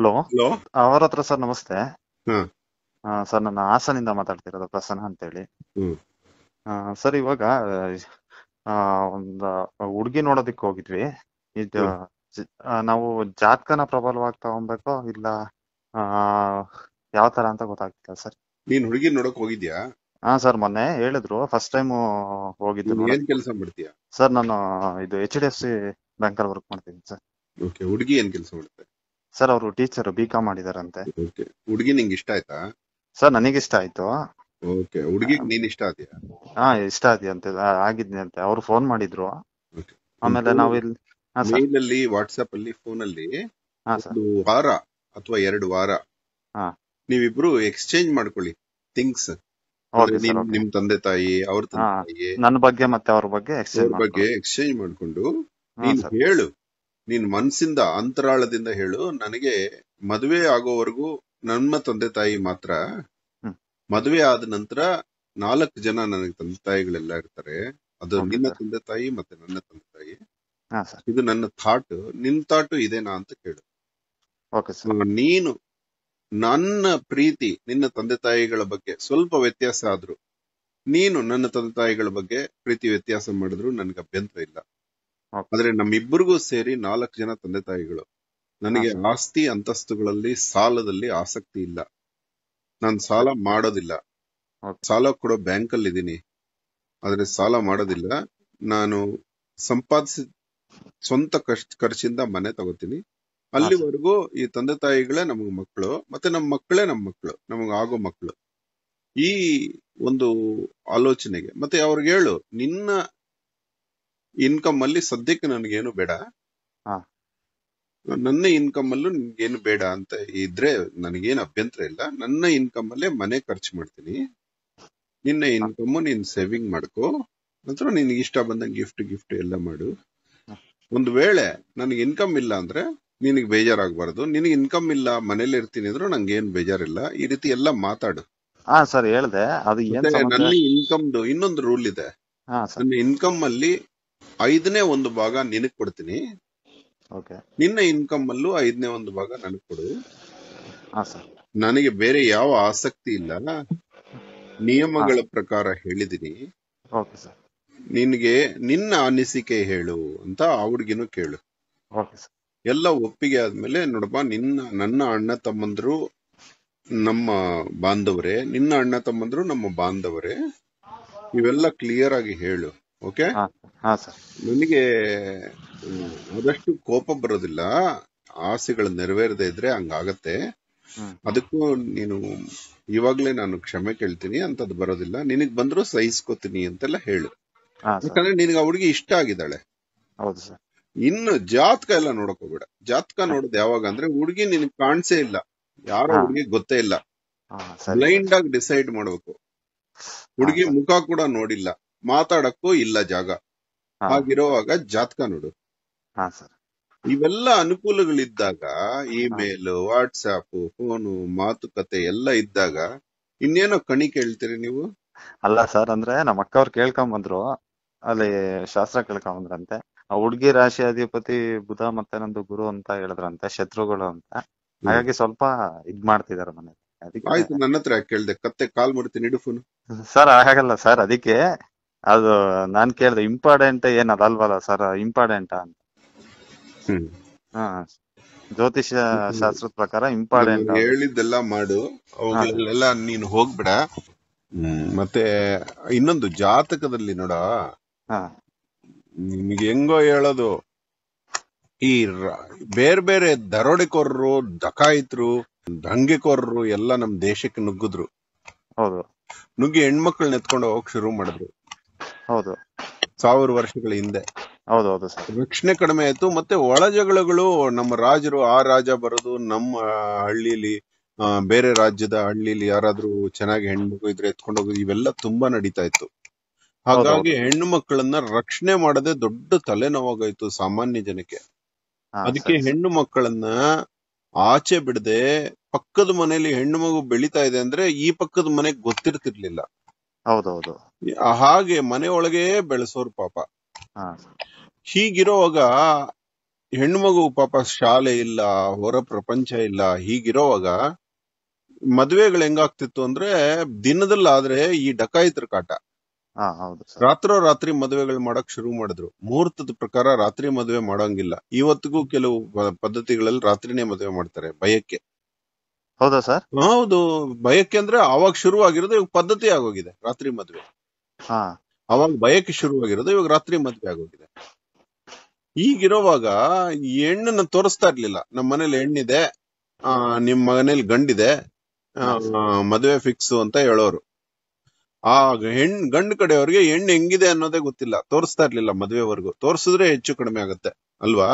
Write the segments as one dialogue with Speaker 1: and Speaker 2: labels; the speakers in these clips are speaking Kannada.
Speaker 1: ಹಲೋ ಅವರ ಹತ್ರ ಸರ್ ನಮಸ್ತೆ. ಸರ್ ನಾನು ಹಾಸನಿಂದ ಮಾತಾಡ್ತಿರೋದು ಪ್ರಸನ್ನ ಅಂತೇಳಿ. ಸರ್ ಇವಾಗ ಒಂದು ಹುಡ್ಗಿ ನೋಡೋದಿಕ್ ಹೋಗಿದ್ವಿ. ಇದು ನಾವು ಜಾತಕನ ಪ್ರಬಲವಾಗಿ ತಗೊಬೇಕು ಇಲ್ಲ ಯಾವ ತರ ಅಂತ ಗೊತ್ತಾಗ್ತಿಲ್ಲ ಸರ್.
Speaker 2: ನೀನ್ ಹುಡುಗಿ ನೋಡಕ್ ಹೋಗಿದ್ಯಾ?
Speaker 1: ಹಾ ಸರ್ ಮೊನ್ನೆ ಹೇಳಿದ್ರು. ಫಸ್ಟ್ ಟೈಮ್ ಹೋಗಿದ್ದು
Speaker 2: ಏನ್ ಕೆಲಸ ಮಾಡ್ತೀಯಾ?
Speaker 1: ಸರ್ ನಾನು ಇದು H D F C bank ಅಲ್ಲಿ ವರ್ಕ್ ಮಾಡ್ತೀನಿ ಸರ್.
Speaker 2: ಓಕೆ ಹುಡುಗಿ ಏನ್ ಕೆಲಸ ಮಾಡುತ್ತೆ?
Speaker 1: ಸರ್ ಅವರು ಟೀಚರ್ ಬಿ ಕಾಮ್ ಮಾಡಿದಾರಂತೆ.
Speaker 2: ಓಕೆ ಹುಡುಗಿ ನಿಂಗೆ ಇಷ್ಟ ಆಯ್ತಾ?
Speaker 1: ಸರ್ ನನಗಿಷ್ಟ ಆಯ್ತು.
Speaker 2: ಓಕೆ ಹುಡುಗಿಗೆ ನೀನ್ ಇಷ್ಟ ಆದ್ಯಾ?
Speaker 1: ಹಾ ಇಷ್ಟ ಆದ್ಯಂತೆ ಆಗಿದ್ನಿ ಅಂತ ಅವ್ರು ಫೋನ್ ಮಾಡಿದ್ರು.
Speaker 2: Okay.
Speaker 1: ಆಮೇಲೆ ನಾವು ಇಲ್ಲಿ ಹಾ ಸರ್
Speaker 2: ಮೇಲ್ ಅಲ್ಲಿ ವಾಟ್ಸ್ಆಪ್ ಅಲ್ಲಿ ಫೋನ್ ಅಲ್ಲಿ
Speaker 1: ಹಾ ಸರ್
Speaker 2: ಒಂದು ವಾರ ಅಥವಾ ಎರಡು ವಾರ
Speaker 1: ಹಾ.
Speaker 2: ನೀವಿಬ್ರು ಎಕ್ಸ್ಚೇಂಜ್ ಮಾಡ್ಕೊಳ್ಳಿ ಥಿಂಗ್ಸ್
Speaker 1: ಓಕೆ ಸರ್ ಓಕೆ
Speaker 2: ನಿಮ್ ತಂದೆ ತಾಯಿ ಅವ್ರ ತಂದೆ
Speaker 1: ಹಾ.
Speaker 2: ತಾಯಿ.
Speaker 1: ನನ್ನ ಬಗ್ಗೆ ಮತ್ತೆ ಅವ್ರ ಬಗ್ಗೆ
Speaker 2: ಅವ್ರ
Speaker 1: ಎಕ್ಸ್ಚೇಂಜ್
Speaker 2: ಬಗ್ಗೆ ಎಕ್ಸ್ಚೇಂಜ್ ಮಾಡ್ಕೊಂಡು ನೀನ್
Speaker 1: ಸರ್
Speaker 2: ಹೇಳು. ನೀನ್ ಮನ್ಸಿಂದ ಅಂತರಾಳದಿಂದ ಹೇಳು ನನಗೆ ಮದುವೆ ಆಗೋವರೆಗೂ ನಮ್ಮ ತಂದೆ ತಾಯಿ ಮಾತ್ರ. ಮದುವೆ ಆದ ನಂತರ ನಾಲ್ಕು ಜನ ನನಗೆ ತಂದೆ ತಾಯಿಗಳೆಲ್ಲ ಇರ್ತಾರೆ. ಅದು ನಿನ್ನ ತಂದೆ ತಾಯಿ ಮತ್ತೆ ನನ್ನ ತಂದೆ ತಾಯಿ. ಇದು ನನ್ನ ಥಾಟ್. ನಿನ್ ಥಾಟ್ ಇದೇನಾ ಅಂತ ಕೇಳು. ನೀನು ನನ್ನ ಪ್ರೀತಿ ನಿನ್ನ ತಂದೆ ತಾಯಿಗಳ ಬಗ್ಗೆ ಸ್ವಲ್ಪ ವ್ಯತ್ಯಾಸ ಆದ್ರೂ ನೀನು ನನ್ನ ತಂದೆ ತಾಯಿಗಳ ಬಗ್ಗೆ ಪ್ರೀತಿ ವ್ಯತ್ಯಾಸ ಮಾಡಿದ್ರು ನನ್ಗೆ ಅಭ್ಯಂತರ ಇಲ್ಲ. ಆದ್ರೆ ನಮ್ಮಿಬ್ಬರಿಗೂ ಸೇರಿ ನಾಲ್ಕು ಜನ ತಂದೆ ತಾಯಿಗಳು. ನನಗೆ ಆಸ್ತಿ ಅಂತಸ್ತುಗಳಲ್ಲಿ ಸಾಲದಲ್ಲಿ ಆಸಕ್ತಿ ಇಲ್ಲ. ನಾನು ಸಾಲ ಮಾಡೋದಿಲ್ಲ. ಸಾಲ ಕೊಡೋ ಬ್ಯಾಂಕ್ ಅಲ್ಲಿ ಇದೀನಿ ಆದ್ರೆ ಸಾಲ ಮಾಡೋದಿಲ್ಲ. ನಾನು ಸಂಪಾದಿಸಿ ಸ್ವಂತ ಖರ್ಚಿಂದ ಮನೆ ತಗೋತೀನಿ. ಅಲ್ಲಿವರೆಗೂ ಈ ತಂದೆ ತಾಯಿಗಳೇ ನಮಗ್ ಮಕ್ಕಳು ಮತ್ತೆ ನಮ್ಮ ಮಕ್ಕಳೇ ನಮ್ಮ ಮಕ್ಕಳು ನಮಗ್ ಆಗೋ ಮಕ್ಕಳು ಈ ಒಂದು ಆಲೋಚನೆಗೆ ಮತ್ತೆ ಅವ್ರಿಗೆ ಹೇಳು ನಿನ್ನ ಇನ್ಕಮ್ ಅಲ್ಲಿ ಸದ್ಯಕ್ಕೆ ನನಗೇನು ಬೇಡ. ನನ್ನ ಇನ್ಕಮ್ ಅಲ್ಲೂ ನಿನ್ಗೇನು ಬೇಡ ಅಂತ ಇದ್ರೆ ನನಗೇನು ಅಭ್ಯಂತರ ಇಲ್ಲ. ನನ್ನ ಇನ್ಕಮ್ ಅಲ್ಲೇ ಮನೆ ಖರ್ಚು ಮಾಡ್ತೀನಿ. ನಿನ್ನ ಇನ್ಕಮ್ ನೀನ್ ಸೇವಿಂಗ್ ಮಾಡ್ಕೋ. ನಂತರ ನಿನ್ಗೆ ಇಷ್ಟ ಬಂದಂಗೆ ಗಿಫ್ಟ್ ಗಿಫ್ಟ್ ಎಲ್ಲ ಮಾಡು. ಒಂದು ವೇಳೆ ನನಗೆ ಇನ್ಕಮ್ ಇಲ್ಲ ಅಂದ್ರೆ ನಿನಗೆ ಬೇಜಾರಾಗಬಾರ್ದು. ನಿನಗೆ ಇನ್ಕಮ್ ಇಲ್ಲ ಮನೇಲಿ ಇರ್ತೀನಿ ಅಂದ್ರೂ ನಂಗೆ ಏನ್ ಬೇಜಾರಿಲ್ಲ. ಈ ರೀತಿ ಎಲ್ಲ ಮಾತಾಡು.
Speaker 1: ಹಾ ಸರ್ ಹೇಳ್ದೆ. ಅದು
Speaker 2: ನನ್ನ ಇನ್ಕಮ್ದು ಇನ್ನೊಂದು ರೂಲ್ ಇದೆ. ನನ್ನ ಇನ್ಕಮ್ ಅಲ್ಲಿ ಐದನೇ ಒಂದು ಭಾಗ ನಿನಗ್ ಕೊಡ್ತೀನಿ. ನಿನ್ನ ಇನ್ಕಮ್ ಅಲ್ಲೂ ಐದನೇ ಒಂದು ಭಾಗ ನನಗ್ ಕೊಡು. ನನಗೆ ಬೇರೆ ಯಾವ ಆಸಕ್ತಿ ಇಲ್ಲ. ನಿಯಮಗಳ ಪ್ರಕಾರ ಹೇಳಿದೀನಿ. ನಿನ್ಗೆ ನಿನ್ನ ಅನಿಸಿಕೆ ಹೇಳು ಅಂತ ಆ ಹುಡ್ಗಿನೂ ಕೇಳು. ಎಲ್ಲ ಒಪ್ಪಿಗೆ ಆದ್ಮೇಲೆ ನೋಡಪ್ಪ ನಿನ್ನ ನನ್ನ ಅಣ್ಣ ತಮ್ಮಂದ್ರು ನಮ್ಮ ಬಾಂಧವರೇ ನಿನ್ನ ಅಣ್ಣ ತಮ್ಮಂದ್ರು ನಮ್ಮ ಬಾಂಧವರೇ. ಇವೆಲ್ಲ ಕ್ಲಿಯರ್ ಆಗಿ ಹೇಳು. ಓಕೆ ನನಗೆ ಆದಷ್ಟು ಕೋಪ ಬರೋದಿಲ್ಲ. ಆಸೆಗಳು ನೆರವೇರದೇ ಇದ್ರೆ ಹಂಗಾಗತ್ತೆ. ಅದಕ್ಕೂ ನೀನು ಇವಾಗ್ಲೇ ನಾನು ಕ್ಷಮೆ ಕೇಳ್ತೀನಿ ಅಂತದ್ ಬರೋದಿಲ್ಲ. ನಿನಗ್ ಬಂದ್ರು ಸಹಿಸ್ಕೋತೀನಿ ಅಂತೆಲ್ಲ ಹೇಳು. ಯಾಕಂದ್ರೆ ನಿನಗ ಆ ಹುಡುಗಿ ಇಷ್ಟ ಆಗಿದ್ದಾಳೆ. ಇನ್ನು ಜಾತಕ ಎಲ್ಲ ನೋಡಕ್ ಹೋಗ್ಬೇಡ. ಜಾತಕ ನೋಡೋದು ಯಾವಾಗ ಅಂದ್ರೆ ಹುಡುಗಿ ನಿನ್ ಕಾಣಿಸೇ ಇಲ್ಲ. ಯಾರೋ. ಹುಡುಗಿ ಗೊತ್ತೇ ಇಲ್ಲ. ಬ್ಲೈಂಡ್ ಆಗಿ ಡಿಸೈಡ್ ಮಾಡ್ಬೇಕು. ಹುಡುಗಿ ಮುಖ ಕೂಡ ನೋಡಿಲ್ಲ. ಮಾತಾಡಕ್ಕೂ ಇಲ್ಲ ಜಾಗ. ಹಾಗಿರುವಾಗ ಜಾತಕ ನೋಡು.
Speaker 1: ಹಾ ಸರ್.
Speaker 2: ಇವೆಲ್ಲ ಅನುಕೂಲಗಳಿದ್ದಾಗ ಇಮೇಲ್ ವಾಟ್ಸ್ಆಪ್ ಫೋನು ಮಾತುಕತೆ ಎಲ್ಲ ಇದ್ದಾಗ ಇನ್ನೇನೋ ಕಣಿ ಕೇಳ್ತೀರಿ ನೀವು?
Speaker 1: ಅಲ್ಲ ಸರ್ ಅಂದ್ರೆ ನಮ್ಮ ಅಕ್ಕವ್ರು ಕೇಳ್ಕೊಂಡ್ ಬಂದ್ರು ಅಲ್ಲಿ ಶಾಸ್ತ್ರ ಕೇಳ್ಕೊಂಡ್ ಬಂದ್ರಂತೆ ಆ ಹುಡ್ಗಿ ರಾಶಿ ಅಧಿಪತಿ ಬುಧ ಮತ್ತೆ ನಂದು ಗುರು ಅಂತ ಹೇಳಿದ್ರಂತೆ ಶತ್ರುಗಳು ಅಂತ. ಹಾಗಾಗಿ ಸ್ವಲ್ಪ ಇದ್ ಮಾಡ್ತಿದಾರೆ ಮನೆ ಅದಕ್ಕೆ
Speaker 2: ಆಯ್ತು ನನ್ನ ಹತ್ರ ಕೇಳ್ದೆ? ಕತ್ತೆ ಕಾಲ್ ಮಾಡ್ತೀನಿ ಇಡು ಫೋನ್.
Speaker 1: ಸರ್ ಹಾಗಲ್ಲ ಸರ್ ಅದಕ್ಕೆ ಅದು ನಾನ್ ಕೇಳ್ದೆ ಇಂಪಾರ್ಟೆಂಟ್ ಏನ್ ಅದಲ್ವಲ್ಲ ಸರ್ ಇಂಪಾರ್ಟೆಂಟ್ ಅಂತ.
Speaker 2: ಹ್ಮ್.
Speaker 1: ಹಾ ಜ್ಯೋತಿಷ್ಯ ಶಾಸ್ತ್ರದ ಪ್ರಕಾರ ಇಂಪಾರ್ಟೆಂಟ್
Speaker 2: ಹೇಳಿದ್ದೆಲ್ಲ ಮಾಡು. ಅವುಗಳೆಲ್ಲ ನೀನು ಹೋಗ್ಬಿಡ. ಹ್ಮ್. ಮತ್ತೆ ಇನ್ನೊಂದು ಜಾತಕದಲ್ಲಿ ನೋಡ.
Speaker 1: ಹಾ.
Speaker 2: ನಿಮ್ಗೆ ಹೆಂಗೋ ಹೇಳೋದು. ಈ ಬೇರೆ ಬೇರೆ ದರೋಡೆಕೋರರು ಡಕಾಯಿತರು ದಂಗೆಕೋರರು ಎಲ್ಲ ನಮ್ ದೇಶಕ್ಕೆ ನುಗ್ಗಿದ್ರು.
Speaker 1: ಹೌದು.
Speaker 2: ನುಗ್ಗಿ ಹೆಣ್ಮಕ್ಳನ್ನ ಎತ್ಕೊಂಡು ಹೋಗಕ್ ಶುರು ಮಾಡಿದ್ರು.
Speaker 1: ಹೌದು.
Speaker 2: ಸಾವಿರ ವರ್ಷಗಳ ಹಿಂದೆ.
Speaker 1: ಹೌದು ಹೌದು ಸರ್.
Speaker 2: ರಕ್ಷಣೆ ಕಡಿಮೆ ಆಯ್ತು ಮತ್ತೆ ಒಳ ಜಗಳಗಳು ನಮ್ಮ ರಾಜರು ಆ ರಾಜ ಬರೋದು ನಮ್ಮ ಹಳ್ಳಿಲಿ ಬೇರೆ ರಾಜ್ಯದ ಹಳ್ಳಿಲಿ ಯಾರಾದ್ರೂ ಚೆನ್ನಾಗಿ ಹೆಣ್ಮಗು ಇದ್ರೆ ಎತ್ಕೊಂಡು ಹೋಗೋದು ಇವೆಲ್ಲ ತುಂಬಾ ನಡೀತಾ ಇತ್ತು. ಹಾಗಾಗಿ ಹೆಣ್ಣು ಮಕ್ಕಳನ್ನ ರಕ್ಷಣೆ ಮಾಡದೆ ದೊಡ್ಡ ತಲೆನೋವಾಗಾಯ್ತು ಸಾಮಾನ್ಯ ಜನಕ್ಕೆ. ಅದಕ್ಕೆ. ಹೆಣ್ಣು ಮಕ್ಕಳನ್ನ ಆಚೆ ಬಿಡದೆ ಪಕ್ಕದ ಮನೆಯಲ್ಲಿ ಹೆಣ್ಣು ಮಗು ಬೆಳಿತಾ ಇದೆ ಅಂದ್ರೆ ಈ ಪಕ್ಕದ ಮನೆಗ್ ಗೊತ್ತಿರ್ತಿರ್ಲಿಲ್ಲ.
Speaker 1: ಹೌದೌದು.
Speaker 2: ಹಾಗೆ ಮನೆ ಒಳಗೆ ಬೆಳೆಸೋರು ಪಾಪ. ಹೀಗಿರೋವಾಗ ಹೆಣ್ಮಗು ಪಾಪ ಶಾಲೆ ಇಲ್ಲ ಹೊರ ಪ್ರಪಂಚ ಇಲ್ಲ ಹೀಗಿರೋವಾಗ ಮದ್ವೆಗಳು ಹೆಂಗಾಗ್ತಿತ್ತು ಅಂದ್ರೆ ದಿನದಲ್ಲಾದ್ರೆ ಈ ಡಕಾಯಿತ್ರ ಕಾಟ. ರಾತ್ರೋ ರಾತ್ರಿ ಮದುವೆಗಳು ಮಾಡಕ್ ಶುರು ಮಾಡಿದ್ರು. ಮುಹೂರ್ತದ ಪ್ರಕಾರ ರಾತ್ರಿ ಮದುವೆ ಮಾಡೋಂಗಿಲ್ಲ. ಇವತ್ತಿಗೂ ಕೆಲವು ಪದ್ಧತಿಗಳಲ್ಲಿ ರಾತ್ರಿನೇ ಮದುವೆ ಮಾಡ್ತಾರೆ ಭಯಕ್ಕೆ
Speaker 1: ಹೌದಾ ಸರ್?
Speaker 2: ಹೌದು. ಭಯಕ್ಕೆ ಅಂದ್ರೆ ಅವಾಗ ಶುರುವಾಗಿರೋದು ಇವಾಗ ಪದ್ಧತಿ ಆಗೋಗಿದೆ. ರಾತ್ರಿ ಮದ್ವೆ.
Speaker 1: ಹಾ.
Speaker 2: ಅವಾಗ ಭಯಕ್ಕೆ ಶುರುವಾಗಿರೋದು ಇವಾಗ ರಾತ್ರಿ ಮದ್ವೆ ಆಗೋಗಿದೆ. ಈಗಿರೋವಾಗ ಈ ಹೆಣ್ಣನ್ನ ತೋರಿಸ್ತಾ ಇರ್ಲಿಲ್ಲ. ನಮ್ಮ ಮನೇಲಿ ಹೆಣ್ಣಿದೆ ಆ ನಿಮ್ ಮನೇಲಿ ಗಂಡಿದೆ ಆ, ಮದ್ವೆ ಫಿಕ್ಸ್ ಅಂತ ಹೇಳೋರು. ಆ ಹೆಣ್ ಗಂಡ್ ಕಡೆಯವ್ರಿಗೆ ಹೆಣ್ಣು ಹೆಂಗಿದೆ ಅನ್ನೋದೇ ಗೊತ್ತಿಲ್ಲ. ತೋರಿಸ್ತಾ ಇರ್ಲಿಲ್ಲ ಮದ್ವೆವರೆಗೂ. ತೋರಿಸಿದ್ರೆ ಹೆಚ್ಚು ಕಡಿಮೆ ಆಗತ್ತೆ. ಅಲ್ವಾ.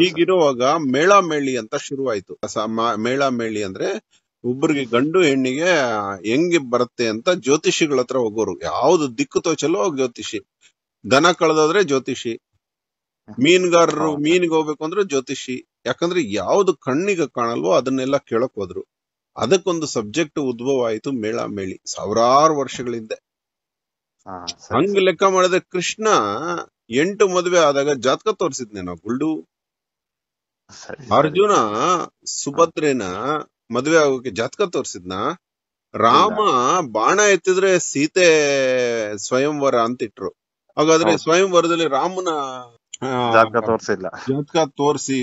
Speaker 2: ಹೀಗಿರುವಾಗ ಮೇಳ ಮೇಳಿ ಅಂತ ಶುರುವಾಯ್ತು. ಮೇಳ ಮೇಳಿ ಅಂದ್ರೆ ಒಬ್ಬರಿಗೆ ಗಂಡು ಹೆಣ್ಣಿಗೆ ಹೆಂಗೆ ಬರುತ್ತೆ ಅಂತ ಜ್ಯೋತಿಷಿಗಳ ಹತ್ರ ಹೋಗೋರು. ಯಾವ್ದು ದಿಕ್ಕು ತೋಚಲ್ಲೋ ಜ್ಯೋತಿಷಿ. ದನ ಕಳೆದೋದ್ರೆ ಜ್ಯೋತಿಷಿ. ಮೀನುಗಾರರು. ಮೀನಿಗೆ ಹೋಗ್ಬೇಕು ಅಂದ್ರೆ ಜ್ಯೋತಿಷಿ. ಯಾಕಂದ್ರೆ ಯಾವ್ದು ಕಣ್ಣಿಗೆ ಕಾಣಲ್ವೋ ಅದನ್ನೆಲ್ಲ ಕೇಳಕ್ ಹೋದ್ರು. ಅದಕ್ಕೊಂದು ಸಬ್ಜೆಕ್ಟ್ ಉದ್ಭವ ಆಯ್ತು ಮೇಳ ಮೇಳಿ ಸಾವಿರಾರು ವರ್ಷಗಳ ಹಿಂದೆ
Speaker 1: ಹಾ, ಸರಿ,
Speaker 2: ಹಂಗ್. ಲೆಕ್ಕ ಮಾಡಿದ್ರೆ ಕೃಷ್ಣ ಎಂಟು ಮದುವೆ ಆದಾಗ ಜಾತಕ ತೋರಿಸಿದ್ನೇನೋ ಗುಲ್ಡು.
Speaker 1: ಸರಿ, ಸರಿ.
Speaker 2: ಅರ್ಜುನ ಸುಭದ್ರೆನ ಮದ್ವೆ ಆಗೋಕೆ ಜಾತಕ ತೋರಿಸಿದ್ನ. ರಾಮ ಬಾಣ ಎತ್ತಿದ್ರೆ ಸೀತೆ ಸ್ವಯಂವರ ಅಂತಿಟ್ರು. ಹಾಗಾದ್ರೆ ಸ್ವಯಂವರದಲ್ಲಿ ರಾಮನ
Speaker 1: ಜಾತಕ ತೋರ್ಸಿಲ್ಲ.
Speaker 2: ಜಾತಕ ತೋರಿಸಿ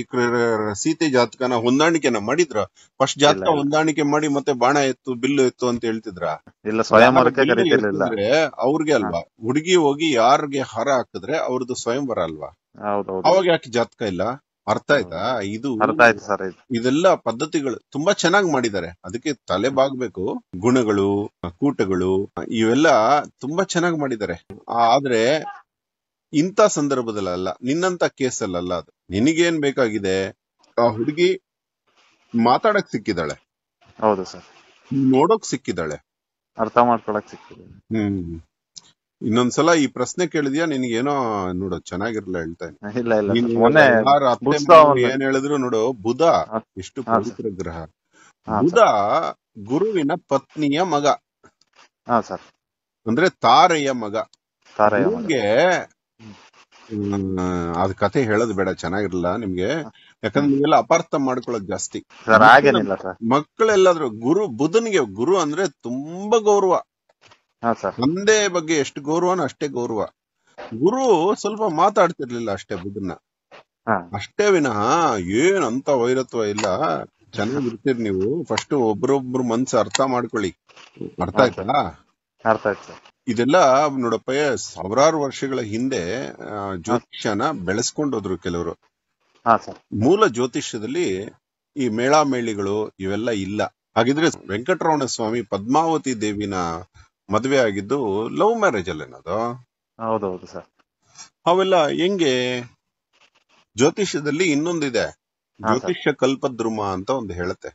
Speaker 2: ಸೀತೆ ಜಾತಕನ ಹೊಂದಾಣಿಕೆನ ಮಾಡಿದ್ರ? ಫಸ್ಟ್ ಜಾತಕ. ಹೊಂದಾಣಿಕೆ ಮಾಡಿ ಮತ್ತೆ ಬಾಣ ಎತ್ತು ಬಿಲ್ಲು ಎತ್ತು ಅಂತ ಹೇಳ್ತಿದ್ರ?
Speaker 1: ಇಲ್ಲ ಸ್ವಯಂವರಕ್ಕೆ
Speaker 2: ಅವ್ರಿಗೆ ಅಲ್ವಾ? ಹುಡುಗಿ ಹೋಗಿ ಯಾರಿಗೆ ಹಾರ ಹಾಕಿದ್ರೆ ಅವ್ರದ್ದು ಸ್ವಯಂವರ ಅಲ್ವಾ? ಅವಾಗ ಯಾಕೆ ಜಾತಕ ಇಲ್ಲ? ಅರ್ಥ ಆಯ್ತಾ? ಇದು ಇದೆಲ್ಲ ಪದ್ಧತಿಗಳು ತುಂಬಾ ಚೆನ್ನಾಗಿ ಮಾಡಿದ್ದಾರೆ. ಅದಕ್ಕೆ ತಲೆ ಬಾಗ್ಬೇಕು. ಗುಣಗಳು ಕೂಟಗಳು ಇವೆಲ್ಲ ತುಂಬಾ ಚೆನ್ನಾಗಿ ಮಾಡಿದ್ದಾರೆ. ಆದ್ರೆ ಇಂಥ ಸಂದರ್ಭದಲ್ಲ ನಿನ್ನಂತ ಕೇಸಲ್ಲಲ್ಲ ಅದು. ನಿನಗೇನ್ ಬೇಕಾಗಿದೆ? ಆ ಹುಡುಗಿ ಮಾತಾಡಕ್ ಸಿಕ್ಕಿದಾಳೆ
Speaker 1: ಹೌದು ಸರ್.
Speaker 2: ನೋಡೋಕ್ ಸಿಕ್ಕಿದಾಳೆ
Speaker 1: ಅರ್ಥ ಮಾಡ್ಕೊಳಕ್ ಸಿಕ್ಕಿದೆ.
Speaker 2: ಹ್ಮ್. ಇನ್ನೊಂದ್ಸಲ ಈ ಪ್ರಶ್ನೆ ಕೇಳಿದ್ಯಾ? ಏನೋ ನೋಡು ಚೆನ್ನಾಗಿರ್ಲ ಹೇಳ್ತಾ ಏನ್ ಹೇಳಿದ್ರು ನೋಡು ಬುಧ. ಎಷ್ಟು ಪವಿತ್ರ ಗ್ರಹ. ಬುಧ ಗುರುವಿನ ಪತ್ನಿಯ ಮಗ. ಅಂದ್ರೆ ತಾರೆಯ ಮಗ. ತಾರೆಯ ಅದ್ ಕತೆ ಹೇಳೋದು ಬೇಡ ಚೆನ್ನಾಗಿರಲ್ಲ ನಿಮ್ಗೆ. ಯಾಕಂದ್ರೆ ನೀವೆಲ್ಲ ಅಪಾರ್ಥ ಮಾಡ್ಕೊಳ್ಳೋದು ಜಾಸ್ತಿ.
Speaker 1: ಸರ್ ಹಾಗೇನಿಲ್ಲ ಸರ್.
Speaker 2: ಮಕ್ಕಳೆಲ್ಲಾದ್ರೂ ಗುರು ಬುಧನ್ಗೆ ಗುರು ಅಂದ್ರೆ ತುಂಬಾ ಗೌರವ. ತಂದೆ ಬಗ್ಗೆ ಎಷ್ಟು ಗೌರವನೋ ಅಷ್ಟೇ ಗೌರವ. ಗುರು ಸ್ವಲ್ಪ ಮಾತಾಡ್ತಿರ್ಲಿಲ್ಲ ಅಷ್ಟೇ
Speaker 1: ಬುಧನ್ನ.
Speaker 2: ಅಷ್ಟೇ ವಿನಃ ಏನಂತ ಅಂತ ವೈರತ್ವ ಇಲ್ಲ. ಚೆನ್ನಾಗಿರ್ತೀರಿ ನೀವು. ಫಸ್ಟ್ ಒಬ್ರೊಬ್ರು ಮನ್ಸು ಅರ್ಥ ಮಾಡ್ಕೊಳ್ಳಿ. ಅರ್ಥ ಆಯ್ತಾ?
Speaker 1: ಅರ್ಥ ಆಯ್ತು
Speaker 2: ಇದೆಲ್ಲ ನೋಡಪ್ಪ ಸಾವಿರಾರು ವರ್ಷಗಳ ಹಿಂದೆ ಜ್ಯೋತಿಷ್ಯನ ಬೆಳೆಸ್ಕೊಂಡೋದ್ರು ಕೆಲವರು. ಮೂಲ ಜ್ಯೋತಿಷ್ಯದಲ್ಲಿ ಈ ಮೇಳಾಮೇಳಿಗಳು ಇವೆಲ್ಲ ಇಲ್ಲ. ಹಾಗಿದ್ರೆ ವೆಂಕಟರಮಣ ಸ್ವಾಮಿ ಪದ್ಮಾವತಿ ದೇವಿನ ಮದುವೆ ಆಗಿದ್ದು ಲವ್ ಮ್ಯಾರೇಜ್ ಅಲ್ಲೇನದು?
Speaker 1: ಹೌದೌದು ಸರ್.
Speaker 2: ಅವೆಲ್ಲ ಹೆಂಗೆ? ಜ್ಯೋತಿಷ್ಯದಲ್ಲಿ ಇನ್ನೊಂದಿದೆ. ಜ್ಯೋತಿಷ್ಯ ಕಲ್ಪದ್ರುಮ ಅಂತ ಒಂದು ಹೇಳುತ್ತೆ.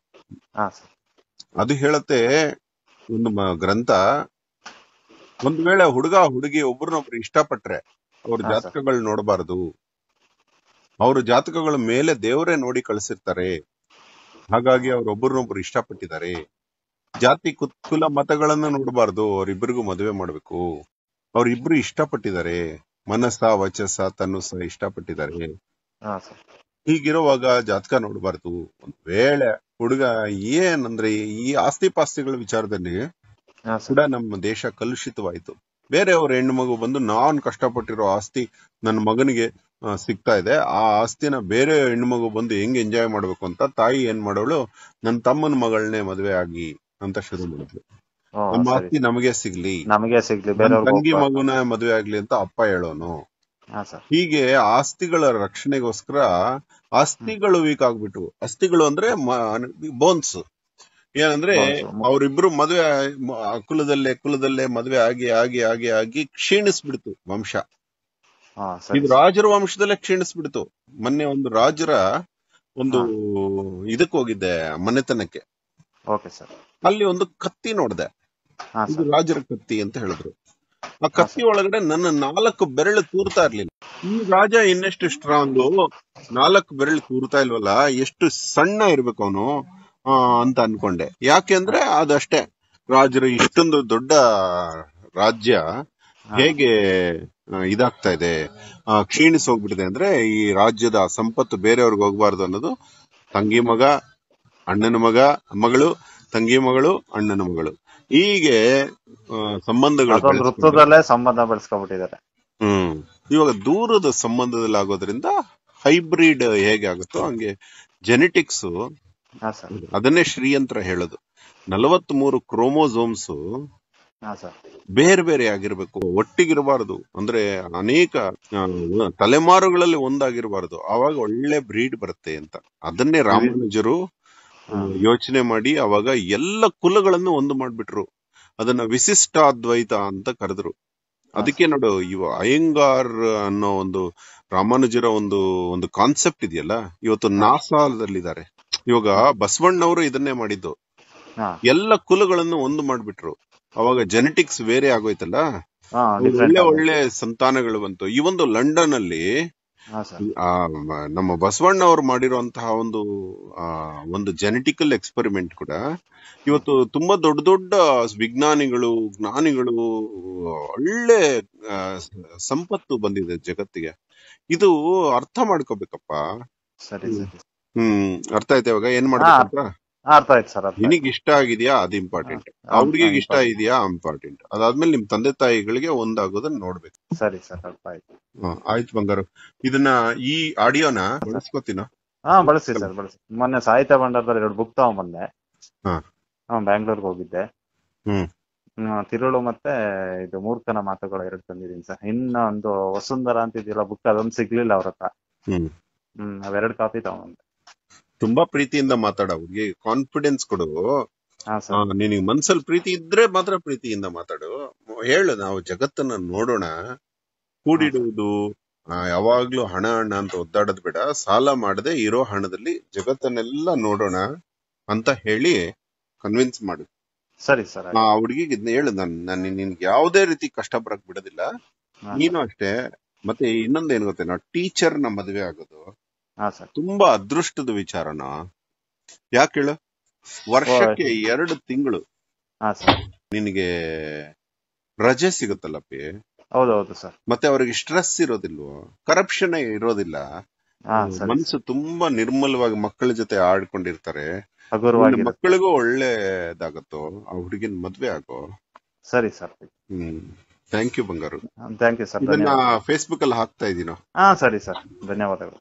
Speaker 2: ಅದು ಹೇಳತ್ತೆ ಒಂದು ಗ್ರಂಥ ಒಂದ್ ವೇಳೆ ಹುಡುಗ ಹುಡುಗಿ ಒಬ್ರನ್ನೊಬ್ರು ಇಷ್ಟಪಟ್ರೆ ಅವ್ರ
Speaker 1: ಹಾ.
Speaker 2: ಜಾತಕಗಳು ನೋಡಬಾರದು. ಅವ್ರ ಜಾತಕಗಳ ಮೇಲೆ ದೇವರೇ ನೋಡಿ ಕಳಿಸಿರ್ತಾರೆ. ಹಾಗಾಗಿ ಅವ್ರೊಬ್ಬರನ್ನೊಬ್ರು ಇಷ್ಟಪಟ್ಟಿದ್ದಾರೆ. ಜಾತಿ ಕುಲ ಮತಗಳನ್ನ ನೋಡಬಾರ್ದು. ಅವರಿಬ್ಬರಿಗೂ ಮದುವೆ ಮಾಡ್ಬೇಕು. ಅವ್ರಿಬ್ರು ಇಷ್ಟಪಟ್ಟಿದ್ದಾರೆ. ಮನಸ್ಸ ವಚಸ್ಸ ತನುಸ ಇಷ್ಟಪಟ್ಟಿದ್ದಾರೆ.
Speaker 1: ಹಾ ಸರ್.
Speaker 2: ಹೀಗಿರುವಾಗ ಜಾತಕ ನೋಡಬಾರ್ದು. ಒಂದ್ ವೇಳೆ ಹುಡುಗ ಏನಂದ್ರೆ ಈ ಆಸ್ತಿ ಪಾಸ್ತಿಗಳ ವಿಚಾರದಲ್ಲಿ ಕೂಡ ನಮ್ಮ ದೇಶ ಕಲುಷಿತವಾಯಿತು. ಬೇರೆಯವ್ರ ಹೆಣ್ಣು ಮಗು ಬಂದು ನಾನ್ ಕಷ್ಟಪಟ್ಟಿರೋ ಆಸ್ತಿ ನನ್ನ ಮಗನಿಗೆ ಸಿಗ್ತಾ ಇದೆ. ಆ ಆಸ್ತಿನ ಬೇರೆ ಹೆಣ್ಣು ಮಗು ಬಂದು ಹೆಂಗ್ ಎಂಜಾಯ್ ಮಾಡ್ಬೇಕು ಅಂತ ತಾಯಿ ಏನ್ ಮಾಡೋಳು? ನನ್ನ ತಮ್ಮನ ಮಗಳನ್ನೇ ಮದ್ವೆ ಆಗಿ ಅಂತ ಶುರು ಮಾಡಿದ್ಲು. ನಮ್ಮ ಆಸ್ತಿ ನಮಗೆ ಸಿಗ್ಲಿ.
Speaker 1: ನಮಗೆ ಸಿಗ್ಲಿ.
Speaker 2: ತಂಗಿ. ಮಗುನ ಮದ್ವೆ ಆಗ್ಲಿ ಅಂತ ಅಪ್ಪ ಹೇಳೋನು. ಹೀಗೆ ಆಸ್ತಿಗಳ ರಕ್ಷಣೆಗೋಸ್ಕರ ಅಸ್ಥಿಗಳು ವೀಕ್ ಆಗ್ಬಿಟ್ವು. ಅಸ್ಥಿಗಳು ಅಂದ್ರೆ ಬೋನ್ಸ್ ಏನಂದ್ರೆ. ಅವರಿಬ್ರು ಮದ್ವೆ ಕುಲದಲ್ಲೇ ಕುಲದಲ್ಲೇ ಮದ್ವೆ ಆಗಿ ಆಗಿ ಆಗಿ ಆಗಿ ಕ್ಷೀಣಿಸ್ಬಿಡ್ತು ವಂಶ. ಇದು ರಾಜರ ವಂಶದಲ್ಲೇ ಕ್ಷೀಣಿಸ್ಬಿಡ್ತು. ಮೊನ್ನೆ ಒಂದು ರಾಜರ ಒಂದು ಇದಕ್ಕೆ ಹೋಗಿದ್ದೆ ಮನೆತನಕ್ಕೆ. ಅಲ್ಲಿ ಒಂದು ಕತ್ತಿ ನೋಡ್ದೆ. ಇದು ರಾಜರ ಕತ್ತಿ ಅಂತ ಹೇಳಿದ್ರು. ಆ ಕತ್ತಿ ಒಳಗಡೆ ನನ್ನ ನಾಲ್ಕು ಬೆರಳು ತೂರ್ತಾ ಇರ್ಲಿಲ್ಲ. ಈ ರಾಜ ಇನ್ನೆಷ್ಟು ಸ್ಟ್ರಾಂಗ್ ನಾಲ್ಕು ಬೆರಳು ತೂರ್ತಾ ಇಲ್ವಲ್ಲ? ಎಷ್ಟು ಸಣ್ಣ ಇರ್ಬೇಕು ಅವನು. ಅಂತ ಅನ್ಕೊಂಡೆ. ಯಾಕೆಂದ್ರೆ ಅದಷ್ಟೇ. ರಾಜರು ಇಷ್ಟೊಂದು ದೊಡ್ಡ ರಾಜ್ಯ ಹೇಗೆ ಇದಾಗ್ತಾ ಇದೆ ಕ್ಷೀಣಿಸ್ ಹೋಗ್ಬಿಟ್ಟಿದೆ ಅಂದ್ರೆ ಈ ರಾಜ್ಯದ ಸಂಪತ್ತು ಬೇರೆಯವ್ರಿಗೆ ಹೋಗ್ಬಾರ್ದು ಅನ್ನೋದು ತಂಗಿ ಮಗ ಅಣ್ಣನ ಮಗ ಮಗಳು ತಂಗಿ ಮಗಳು ಅಣ್ಣನ ಮಗಳು. ಹೀಗೆ ಸಂಬಂಧಗಳು
Speaker 1: ವೃತ್ತದಲ್ಲೇ ಸಂಬಂಧ ಬೆಳೆಸ್ಕೊಬಿಟ್ಟಿದ್ದಾರೆ.
Speaker 2: ಹ್ಮ್. ಇವಾಗ ದೂರದ ಸಂಬಂಧದಲ್ಲಿ ಆಗೋದ್ರಿಂದ ಹೈಬ್ರಿಡ್ ಹೇಗೆ ಆಗುತ್ತೋ ಹಂಗೆ ಜೆನೆಟಿಕ್ಸ್
Speaker 1: ಹಾ ಶ್ರೀ
Speaker 2: ಅದನ್ನೇ ಶ್ರೀಯಂತ್ರ ಹೇಳೋದು. ನಲವತ್ ಮೂರು ಕ್ರೋಮೋಸೋಮ್ಸ್ ಬೇರೆ ಬೇರೆ ಆಗಿರ್ಬೇಕು. ಒಟ್ಟಿಗಿರಬಾರದು. ಅಂದ್ರೆ ಅನೇಕ ತಲೆಮಾರುಗಳಲ್ಲಿ ಒಂದಾಗಿರಬಾರದು. ಅವಾಗ ಒಳ್ಳೆ ಬ್ರೀಡ್ ಬರುತ್ತೆ ಅಂತ. ಅದನ್ನೇ ರಾಮಾನುಜರು ಯೋಚನೆ ಮಾಡಿ ಅವಾಗ ಎಲ್ಲ ಕುಲಗಳನ್ನು ಒಂದು ಮಾಡ್ಬಿಟ್ರು. ಅದನ್ನ ವಿಶಿಷ್ಟಾದ್ವೈತ ಅಂತ ಕರೆದ್ರು. ಅದಕ್ಕೆ ನೋಡು ಇವ ಅಯ್ಯಂಗಾರ್ ಅನ್ನೋ ಒಂದು ರಾಮಾನುಜರ ಒಂದು ಒಂದು ಕಾನ್ಸೆಪ್ಟ್ ಇದೆಯಲ್ಲ? ಇವತ್ತು ನಾಸಾದಲ್ಲಿದ್ದಾರೆ. ಇವಾಗ ಬಸವಣ್ಣವರು ಇದನ್ನೇ ಮಾಡಿದ್ದು. ಎಲ್ಲ ಕುಲಗಳನ್ನು ಒಂದು ಮಾಡ್ಬಿಟ್ರು. ಅವಾಗ ಜೆನೆಟಿಕ್ಸ್ ಬೇರೆ ಆಗೋಯ್ತಲ್ಲ? ಒಳ್ಳೆ ಒಳ್ಳೆ ಸಂತಾನಗಳು ಬಂತು. ಈ ಒಂದು ಲಂಡನ್ ಅಲ್ಲಿ ನಮ್ಮ ಬಸವಣ್ಣ ಅವರು ಮಾಡಿರುವಂತಹ ಒಂದು ಒಂದು ಜೆನೆಟಿಕಲ್ ಎಕ್ಸ್ಪೆರಿಮೆಂಟ್ ಕೂಡ ಇವತ್ತು ತುಂಬಾ ದೊಡ್ಡ ದೊಡ್ಡ ವಿಜ್ಞಾನಿಗಳು ಜ್ಞಾನಿಗಳು ಒಳ್ಳೆ ಸಂಪತ್ತು ಬಂದಿದೆ ಜಗತ್ತಿಗೆ. ಇದು ಅರ್ಥ ಮಾಡ್ಕೋಬೇಕಪ್ಪ.
Speaker 1: ಸರಿ ಸರಿ.
Speaker 2: ಹ್ಮ್ ಅರ್ಥ ಆಯ್ತಾ ಇವಾಗ? ಏನ್ ಮಾಡ್ಬೇಕಂತ
Speaker 1: ಹಾ, ಅರ್ಥ ಆಯ್ತು ಸರ್.
Speaker 2: ನಿನಗ್ ಇಷ್ಟ ಆಗಿದ್ಯಾ? ಅದು ಇಂಪಾರ್ಟೆಂಟ್ ಅವ್ರಿಗೆ ಇಷ್ಟ ಇದೆಯಾ ಇಂಪಾರ್ಟೆಂಟ್ ಅದಾದ್ಮೇಲೆ ನಿಮ್ ತಂದೆ ತಾಯಿಗಳಿಗೆ ಒಂದಾಗೋದನ್ನ ನೋಡ್ಬೇಕು.
Speaker 1: ಸರಿ ಸರ್ ಅರ್ಥ ಆಯ್ತು.
Speaker 2: ಆಯ್ತು ಬಂಗಾರು. ಇದನ್ನ ಈ ಆಡಿಯೋನ ಬಳಸ್ಕೊತೀನ?
Speaker 1: ಹಾ ಬಳಸಿ ಸರ್ ಬಳಸಿ ಮೊನ್ನೆ ಸಾಹಿತ್ಯ ಭಂಡಾರದಲ್ಲಿ ಎರಡು ಬುಕ್ ತಗೊಂಡ್ಬಂದೆ
Speaker 2: ಹಾ.
Speaker 1: ಬ್ಯಾಂಗ್ಳೂರ್ಗೆ ಹೋಗಿದ್ದೆ.
Speaker 2: ಹ್ಮ್.
Speaker 1: ತಿರುಳು ಮತ್ತೆ ಇದು ಮೂರ್ಖನ ಮಾತುಗಳು ಎರಡು ತಂದಿದ್ದೀನಿ ಸರ್. ಇನ್ನ ಒಂದು ವಸುಂಧರ ಅಂತ ಇದೆಯಲ್ಲ ಬುಕ್ ಅದೊಂದು ಸಿಗ್ಲಿಲ್ಲ ಅವ್ರ ಹತ್ರ.
Speaker 2: ಹ್ಮ್.
Speaker 1: ಹ್ಮ್ ಅವೆರಡು ಕಾಪಿ ತಗೊಂಡ್ಬಂದೆ
Speaker 2: ತುಂಬಾ ಪ್ರೀತಿಯಿಂದ ಮಾತಾಡ ಅವ್ರಿಗೆ ಕಾನ್ಫಿಡೆನ್ಸ್ ಕೊಡು. ನಿನಗ್ ಮನ್ಸಲ್ಲಿ ಪ್ರೀತಿ ಇದ್ರೆ ಮಾತ್ರ ಪ್ರೀತಿಯಿಂದ ಮಾತಾಡು. ಹೇಳು ನಾವು ಜಗತ್ತನ್ನ ನೋಡೋಣ. ಕೂಡಿಡುವುದು. ಯಾವಾಗ್ಲೂ ಹಣ ಹಣ ಅಂತ ಒದ್ದಾಡೋದ್ ಬೇಡ. ಸಾಲ ಮಾಡದೆ ಇರೋ ಹಣದಲ್ಲಿ ಜಗತ್ತನ್ನೆಲ್ಲ ನೋಡೋಣ ಅಂತ ಹೇಳಿ ಕನ್ವಿನ್ಸ್ ಮಾಡು.
Speaker 1: ಸರಿ ಸರ್
Speaker 2: ಆ ಹುಡುಗಿಗೆ ಇದನ್ನ ಹೇಳು ನಾನು ನಾನು ನಿನ್ಗೆ ಯಾವುದೇ ರೀತಿ ಕಷ್ಟ ಬರಕ್ ಬಿಡೋದಿಲ್ಲ. ನೀನು ಅಷ್ಟೇ. ಮತ್ತೆ ಇನ್ನೊಂದೇನ್ ಗೊತ್ತೇನೋ ಟೀಚರ್ನ ಮದುವೆ ಆಗೋದು.
Speaker 1: ಹಾ ಸರ್.
Speaker 2: ತುಂಬಾ ಅದೃಷ್ಟದ ವಿಚಾರನ? ಯಾಕೆ ಹೇಳು? ವರ್ಷಕ್ಕೆ ಎರಡು ತಿಂಗಳು
Speaker 1: ಹಾ ಸರ್.
Speaker 2: ನಿನಗೆ ರಜೆ ಸಿಗುತ್ತಲ್ಲಪ್ಪಿ
Speaker 1: ಹೌದೌದು ಸರ್.
Speaker 2: ಮತ್ತೆ ಅವ್ರಿಗೆ ಸ್ಟ್ರೆಸ್ ಇರೋದಿಲ್ವೋ? ಕರಪ್ಷನ್ ಇರೋದಿಲ್ಲ? ಮನಸ್ಸು ತುಂಬಾ ನಿರ್ಮಲವಾಗಿ ಮಕ್ಕಳ ಜೊತೆ ಆಡ್ಕೊಂಡಿರ್ತಾರೆ. ಮಕ್ಕಳಿಗೂ ಒಳ್ಳೇದಾಗತ್ತೋ? ಆ ಹುಡುಗಿನ ಮದ್ವೆ ಆಗೋ?
Speaker 1: ಸರಿ ಸರ್.
Speaker 2: ಹ್ಮ್. ಥ್ಯಾಂಕ್ ಯು ಬಂಗಾರು.
Speaker 1: Thank you sir.
Speaker 2: ಇದನ್ನ ಫೇಸ್ಬುಕ್ ಅಲ್ಲಿ ಹಾಕ್ತಾ ಇದೀನೋ?
Speaker 1: ಹಾ ಸರಿ ಸರ್. ಧನ್ಯವಾದಗಳು.